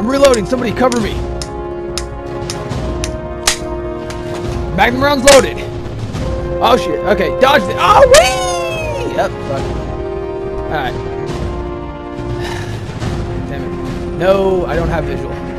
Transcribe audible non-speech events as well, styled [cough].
I'm reloading. Somebody cover me. Magnum rounds loaded. Oh shit. Okay, dodge it. Oh wee! Yep. Fuck. All right. [sighs] Damn it. No, I don't have visual.